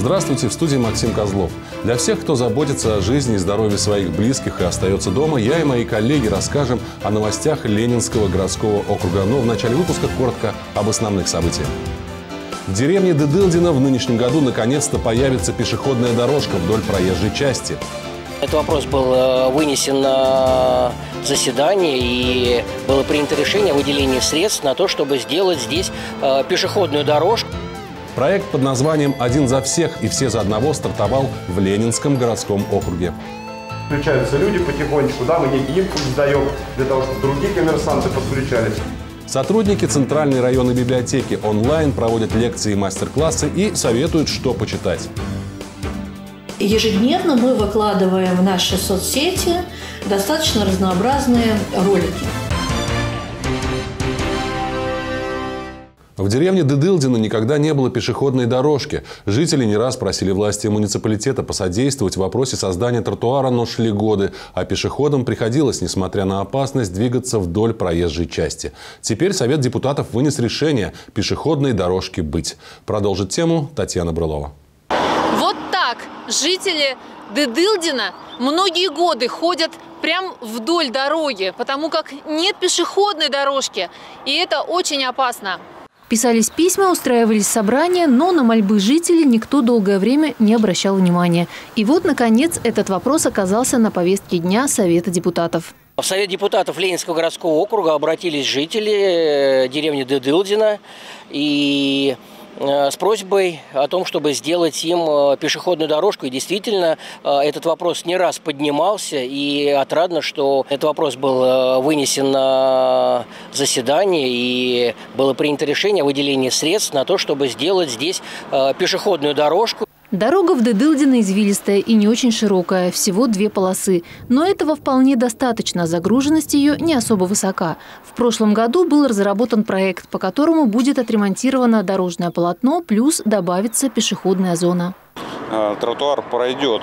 Здравствуйте, в студии Максим Козлов. Для всех, кто заботится о жизни и здоровье своих близких и остается дома, я и мои коллеги расскажем о новостях Ленинского городского округа. Но в начале выпуска коротко об основных событиях. В деревне Дедылдина в нынешнем году наконец-то появится пешеходная дорожка вдоль проезжей части. Этот вопрос был э, вынесен на заседание и было принято решение о выделении средств на то, чтобы сделать здесь э, пешеходную дорожку. Проект под названием «Один за всех и все за одного» стартовал в Ленинском городском округе. Включаются люди потихонечку, да, мы некий импульс даем для того, чтобы другие коммерсанты подключались. Сотрудники Центральной районной библиотеки онлайн проводят лекции и мастер-классы и советуют, что почитать. Ежедневно мы выкладываем в наши соцсети достаточно разнообразные ролики. В деревне Дедылдино никогда не было пешеходной дорожки. Жители не раз просили власти муниципалитета посодействовать в вопросе создания тротуара, но шли годы, а пешеходам приходилось, несмотря на опасность, двигаться вдоль проезжей части. Теперь Совет депутатов вынес решение пешеходной дорожки быть. Продолжит тему Татьяна Брылова. Вот так жители Дедылдина многие годы ходят прям вдоль дороги, потому как нет пешеходной дорожки, и это очень опасно. Писались письма, устраивались собрания, но на мольбы жителей никто долгое время не обращал внимания. И вот, наконец, этот вопрос оказался на повестке дня Совета депутатов. В Совет депутатов Ленинского городского округа обратились жители э, деревни Дедылдина и с просьбой о том, чтобы сделать им э, пешеходную дорожку. И действительно, э, этот вопрос не раз поднимался, и отрадно, что этот вопрос был вынесен на заседание, и было принято решение о выделении средств на то, чтобы сделать здесь пешеходную дорожку. Дорога в Дедылдино извилистая и не очень широкая, всего две полосы. Но этого вполне достаточно, загруженность ее не особо высока. В прошлом году был разработан проект, по которому будет отремонтировано дорожное полотно, плюс добавится пешеходная зона. А, тротуар пройдет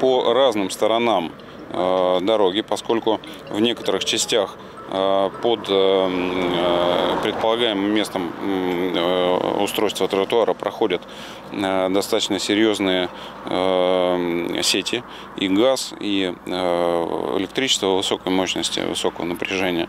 по разным сторонам а, дороги, поскольку в некоторых частях под э, э, предполагаемым местом устройства тротуара проходят достаточно серьезные сети и газ, и электричество высокой мощности, высокого напряжения.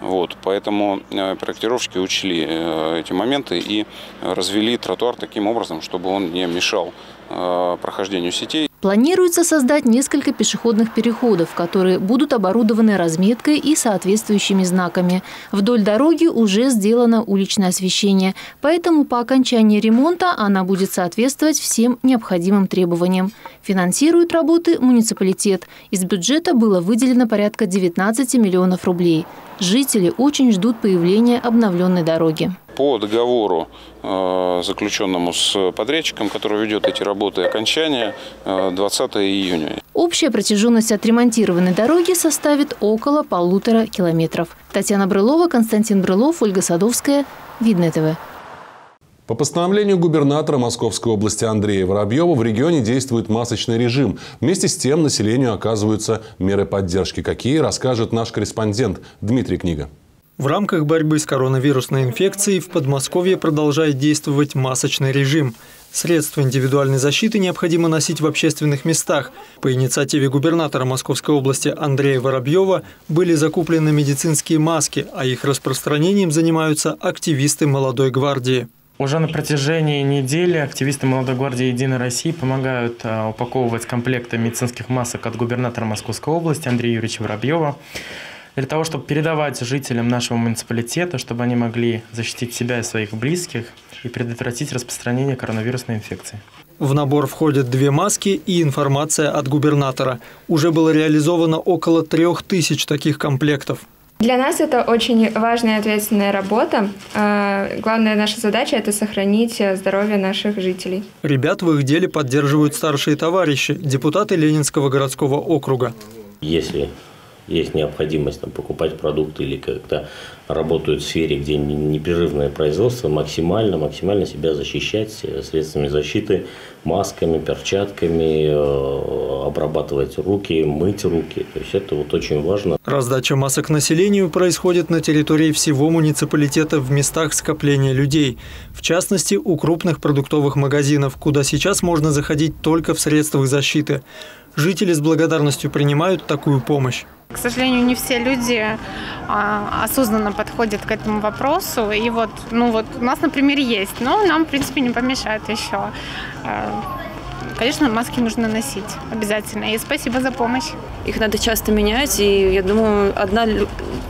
Вот, поэтому проектировщики учли эти моменты и развели тротуар таким образом, чтобы он не мешал прохождению сетей. Планируется создать несколько пешеходных переходов, которые будут оборудованы разметкой и соответствующими знаками. Вдоль дороги уже сделано уличное освещение, поэтому по окончании ремонта она будет соответствовать всем необходимым требованиям. Финансирует работы муниципалитет. Из бюджета было выделено порядка 19 миллионов рублей. Жители очень ждут появления обновленной дороги. По договору, э, заключенному с подрядчиком, который ведет эти работы, окончание 20 э, июня. Общая протяженность отремонтированной дороги составит около полутора километров. Татьяна Брылова, Константин Брылов, Ольга Садовская. Видное ТВ. По постановлению губернатора Московской области Андрея Воробьева в регионе действует масочный режим. Вместе с тем населению оказываются меры поддержки. Какие, расскажет наш корреспондент Дмитрий Книга. В рамках борьбы с коронавирусной инфекцией в Подмосковье продолжает действовать масочный режим. Средства индивидуальной защиты необходимо носить в общественных местах. По инициативе губернатора Московской области Андрея Воробьева были закуплены медицинские маски, а их распространением занимаются активисты молодой гвардии. Уже на протяжении недели активисты Молодой гвардии «Единой России» помогают а, упаковывать комплекты медицинских масок от губернатора Московской области Андрея Юрьевича Воробьева для того, чтобы передавать жителям нашего муниципалитета, чтобы они могли защитить себя и своих близких и предотвратить распространение коронавирусной инфекции. В набор входят две маски и информация от губернатора. Уже было реализовано около трех тысяч таких комплектов. Для нас это очень важная и ответственная работа. А, главная наша задача – это сохранить здоровье наших жителей. Ребят в их деле поддерживают старшие товарищи, депутаты Ленинского городского округа. Если есть необходимость там, покупать продукты или как-то работают в сфере, где непрерывное производство, максимально, максимально себя защищать средствами защиты, масками, перчатками, э, обрабатывать руки, мыть руки. То есть это вот очень важно. Раздача масок населению происходит на территории всего муниципалитета в местах скопления людей. В частности, у крупных продуктовых магазинов, куда сейчас можно заходить только в средствах защиты. Жители с благодарностью принимают такую помощь. К сожалению, не все люди а, осознанно подходят к этому вопросу. И вот, ну вот у нас, например, есть, но нам, в принципе, не помешает еще. А, конечно, маски нужно носить обязательно. И спасибо за помощь. Их надо часто менять, и я думаю, одна,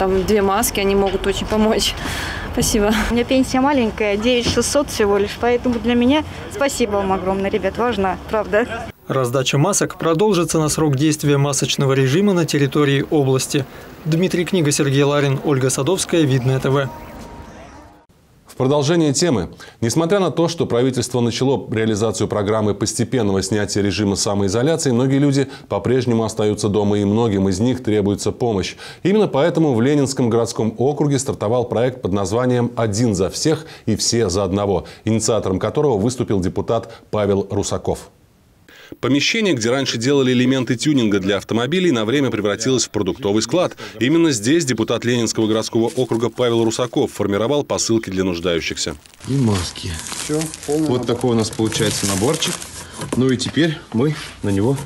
там, две маски, они могут очень помочь. Спасибо. У меня пенсия маленькая, 9600 всего лишь, поэтому для меня спасибо вам огромное, ребят, важно, правда. Раздача масок продолжится на срок действия масочного режима на территории области. Дмитрий Книга, Сергей Ларин, Ольга Садовская, Видное ТВ. В продолжение темы. Несмотря на то, что правительство начало реализацию программы постепенного снятия режима самоизоляции, многие люди по-прежнему остаются дома, и многим из них требуется помощь. Именно поэтому в Ленинском городском округе стартовал проект под названием «Один за всех и все за одного», инициатором которого выступил депутат Павел Русаков. Помещение, где раньше делали элементы тюнинга для автомобилей, на время превратилось в продуктовый склад. Именно здесь депутат Ленинского городского округа Павел Русаков формировал посылки для нуждающихся. И маски. Все, вот такой у нас получается наборчик. Ну и теперь мы на него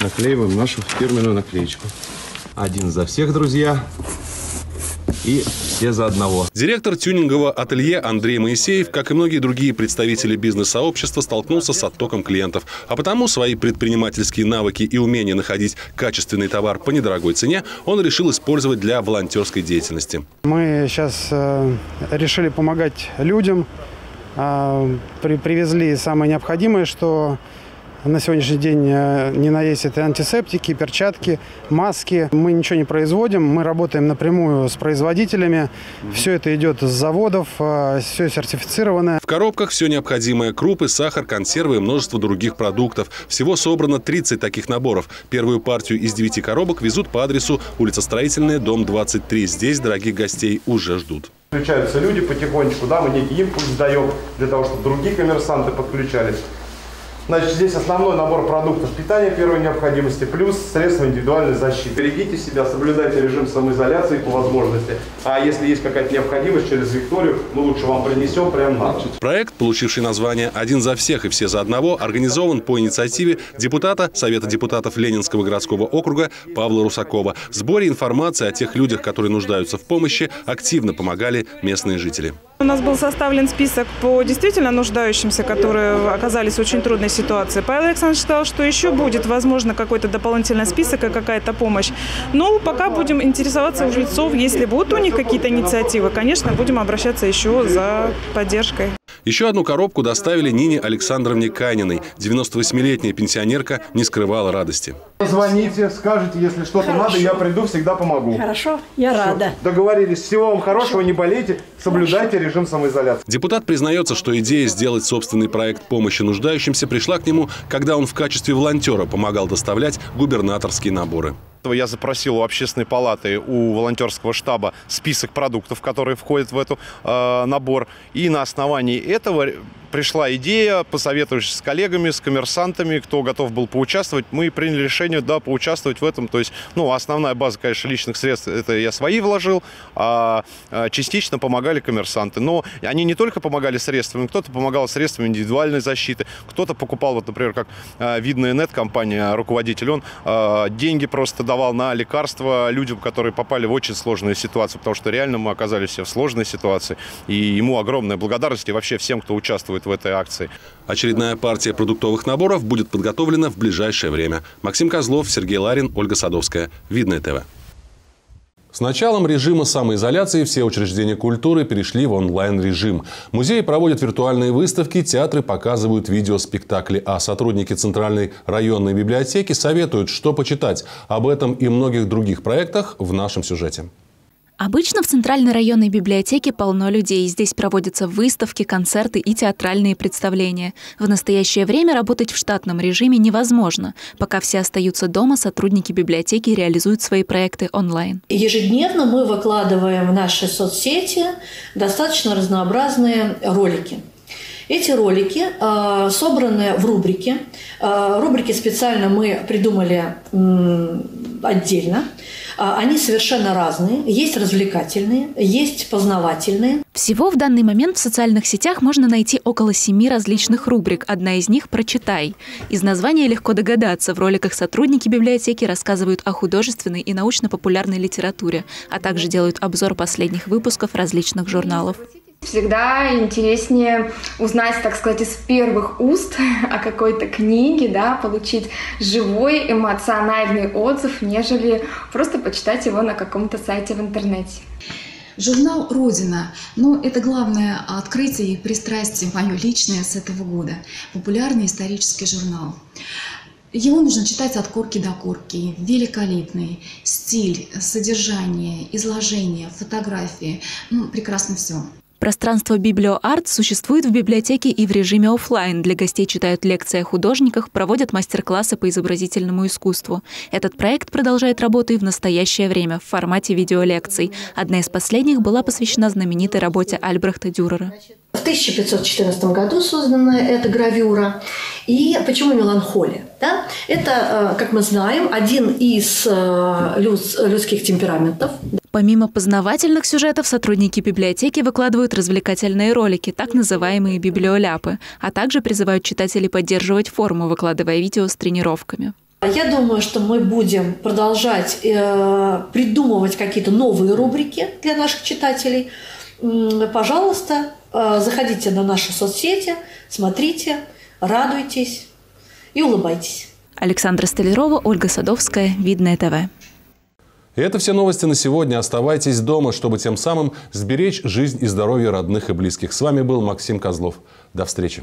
наклеиваем нашу фирменную наклеечку. Один за всех, друзья и все за одного. Директор тюнингового ателье Андрей Моисеев, как и многие другие представители бизнес-сообщества, столкнулся с оттоком клиентов. А потому свои предпринимательские навыки и умение находить качественный товар по недорогой цене он решил использовать для волонтерской деятельности. Мы сейчас э, решили помогать людям. Э, при, привезли самое необходимое, что на сегодняшний день э, не наесть это антисептики, перчатки, маски. Мы ничего не производим, мы работаем напрямую с производителями. Все это идет с заводов, э, все сертифицированное. В коробках все необходимое. Крупы, сахар, консервы и множество других продуктов. Всего собрано 30 таких наборов. Первую партию из 9 коробок везут по адресу улица Строительная, дом 23. Здесь дорогих гостей уже ждут. Включаются люди потихонечку, да, мы некий импульс даем для того, чтобы другие коммерсанты подключались. Значит, здесь основной набор продуктов питания первой необходимости, плюс средства индивидуальной защиты. Берегите себя, соблюдайте режим самоизоляции по возможности. А если есть какая-то необходимость через Викторию, мы лучше вам принесем прямо на Проект, получивший название «Один за всех и все за одного», организован по инициативе депутата Совета депутатов Ленинского городского округа Павла Русакова. В сборе информации о тех людях, которые нуждаются в помощи, активно помогали местные жители. У нас был составлен список по действительно нуждающимся, которые оказались в очень трудной ситуации. Павел Александрович сказал, что еще будет, возможно, какой-то дополнительный список и какая-то помощь. Но пока будем интересоваться у жильцов, если будут у них какие-то инициативы, конечно, будем обращаться еще за поддержкой. Еще одну коробку доставили Нине Александровне Каниной. 98-летняя пенсионерка не скрывала радости. Звоните, скажите, если что-то надо, я приду, всегда помогу. Хорошо, я Все. рада. Договорились. Всего вам хорошего, не болейте, соблюдайте режим самоизоляции. Депутат признается, что идея сделать собственный проект помощи нуждающимся пришла к нему, когда он в качестве волонтера помогал доставлять губернаторские наборы я запросил у общественной палаты, у волонтерского штаба список продуктов, которые входят в этот э, набор. И на основании этого пришла идея, посоветовавшись с коллегами, с коммерсантами, кто готов был поучаствовать, мы приняли решение, да, поучаствовать в этом. То есть, ну, основная база, конечно, личных средств, это я свои вложил, а, а частично помогали коммерсанты. Но они не только помогали средствами, кто-то помогал средствами индивидуальной защиты, кто-то покупал, вот, например, как а, видная нет-компания, руководитель, он а, деньги просто давал на лекарства людям, которые попали в очень сложную ситуацию, потому что реально мы оказались все в сложной ситуации. И ему огромная благодарность и вообще всем, кто участвует в этой акции. Очередная партия продуктовых наборов будет подготовлена в ближайшее время. Максим Козлов, Сергей Ларин, Ольга Садовская. Видное ТВ. С началом режима самоизоляции все учреждения культуры перешли в онлайн-режим. Музеи проводят виртуальные выставки, театры показывают видеоспектакли, а сотрудники Центральной районной библиотеки советуют, что почитать. Об этом и многих других проектах в нашем сюжете. Обычно в Центральной районной библиотеке полно людей. Здесь проводятся выставки, концерты и театральные представления. В настоящее время работать в штатном режиме невозможно. Пока все остаются дома, сотрудники библиотеки реализуют свои проекты онлайн. Ежедневно мы выкладываем в наши соцсети достаточно разнообразные ролики. Эти ролики э, собраны в рубрике. Э, рубрики специально мы придумали отдельно. Они совершенно разные. Есть развлекательные, есть познавательные. Всего в данный момент в социальных сетях можно найти около семи различных рубрик. Одна из них «Прочитай». Из названия легко догадаться. В роликах сотрудники библиотеки рассказывают о художественной и научно-популярной литературе, а также делают обзор последних выпусков различных журналов. Всегда интереснее узнать, так сказать, из первых уст о какой-то книге, да, получить живой эмоциональный отзыв, нежели просто почитать его на каком-то сайте в интернете. Журнал «Родина». Ну, это главное открытие и пристрастие мое личное с этого года. Популярный исторический журнал. Его нужно читать от корки до корки. Великолепный стиль, содержание, изложение, фотографии. Ну, прекрасно все. Пространство «Библиоарт» существует в библиотеке и в режиме офлайн. Для гостей читают лекции о художниках, проводят мастер-классы по изобразительному искусству. Этот проект продолжает работу и в настоящее время в формате видеолекций. Одна из последних была посвящена знаменитой работе Альбрехта Дюрера. В 1514 году создана эта гравюра. И почему меланхолия? Да? Это, э, как мы знаем, один из э, людских темпераментов. Помимо познавательных сюжетов, сотрудники библиотеки выкладывают развлекательные ролики, так называемые библиоляпы, а также призывают читателей поддерживать форму, выкладывая видео с тренировками. Я думаю, что мы будем продолжать э, придумывать какие-то новые рубрики для наших читателей. Пожалуйста, э, заходите на наши соцсети, смотрите, радуйтесь и улыбайтесь. Александра Столярова, Ольга Садовская, Видное ТВ. И это все новости на сегодня. Оставайтесь дома, чтобы тем самым сберечь жизнь и здоровье родных и близких. С вами был Максим Козлов. До встречи.